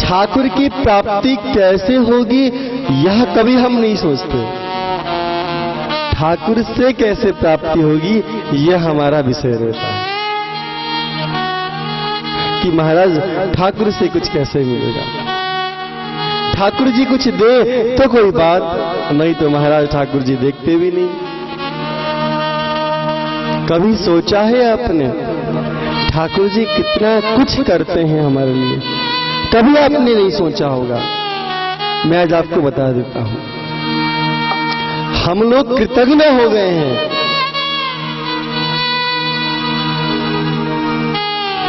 ठाकुर की प्राप्ति कैसे होगी, यह कभी हम नहीं सोचते। ठाकुर से कैसे प्राप्ति होगी, यह हमारा विषय रहता है। कि महाराज, ठाकुर से कुछ कैसे मिलेगा? ठाकुर जी कुछ दे तो कोई बात, नहीं तो महाराज ठाकुर जी देखते भी नहीं। कभी सोचा है आपने? ठाकुर जी, कितना कुछ करते हैं हमारे लिए। कभी आपने नहीं सोचा होगा। मैं आज आपको बता देता हूँ। हम लोग कृतज्ञ हो गए हैं।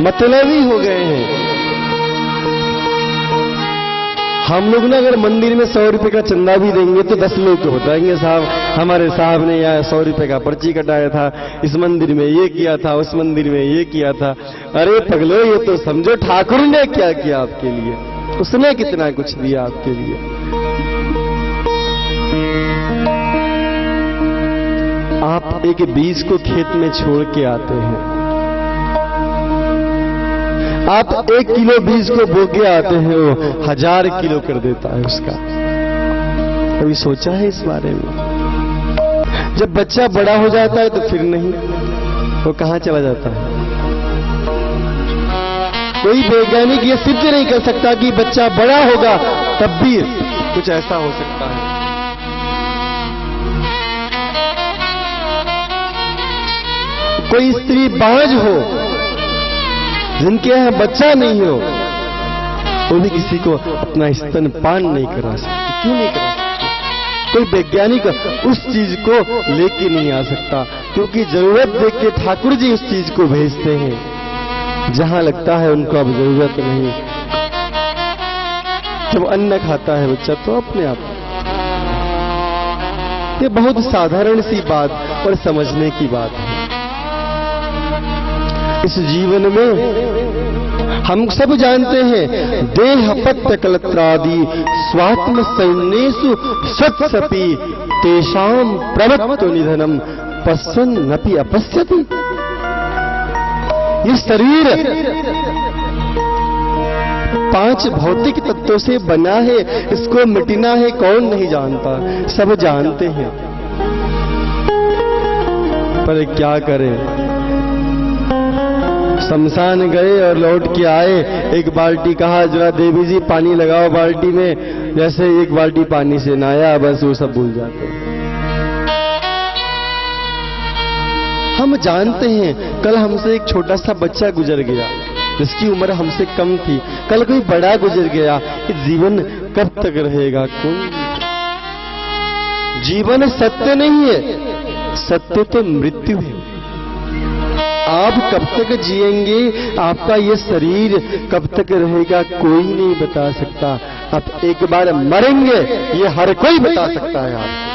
मतलबी हो गए हैं। हम लोग ना अगर मंदिर में सौ रुपए का चंदा भी देंगे तो दस लोग तो बताएँगे साहब, हमारे साहब ने यहाँ सौ रुपए का पर्ची कटाया था, इस मंदिर में ये किया था, उस मंदिर में ये किया था। अरे पगलो, ये तो समझो, ठाकुर ने क्या किया आपके लिए? उसने कितना कुछ दिया आपके लिए? आप एक बीज को खेत में छोड़ के आते हैं। आप एक किलो बीज को बोके आते हैं, वो हज़ार किलो कर देता है उसका। कभी सोचा है इस बारे में? जब बच्चा बड़ा हो जाता है तो फिर नहीं। वो कहाँ चला जाता है? कोई वैज्ञानिक ये सिद्ध नहीं कर सकता कि बच्चा बड़ा होगा तब भी कुछ ऐसा हो सकता है। कोई स्त्री बाज हो जिनके यहाँ बच्चा नहीं हो भी किसी को अपना स्तन पान नहीं करा सकते। क्यों नहीं करा सकती? कोई वैज्ञानिक उस चीज़ को लेके नहीं आ सकता, क्योंकि ज़रूरत देख के ठाकुर जी उस चीज़ को भेजते हैं। जहाँ लगता है उनको अब ज़रूरत नहीं। जब अन्न खाता है बच्चा तो अपने आप। ये बहुत साधारण सी बात और समझने की बात है। इस जीवन में। हम सब जानते हैं देह पत्य कलत्रादि, स्वात्म सैन्यु सत्सपि तेषाम प्रवत्व निधनम पश्चन नपि अपश्यति। ये शरीर पाँच भौतिक तत्वों से बना है, इसको मिटना है, कौन नहीं जानता। सब जानते हैं। पर क्या करें? शमशान गए और लौट के आए। एक बाल्टी कहा, जरा देवी जी, पानी लगाओ बाल्टी में। जैसे एक बाल्टी पानी से नहाया, बस वो सब भूल जाते हैं। हम जानते हैं, कल हमसे एक छोटा सा बच्चा गुजर गया, जिसकी उम्र हमसे कम थी। कल कोई बड़ा गुजर गया जीवन कब तक रहेगा, कौन? जीवन सत्य नहीं है, सत्य तो मृत्यु है। आप कब तक जिएँगे? आपका ये शरीर कब तक रहेगा? कोई नहीं बता सकता। आप एक बार मरेंगे, ये हर कोई बता सकता है आपको।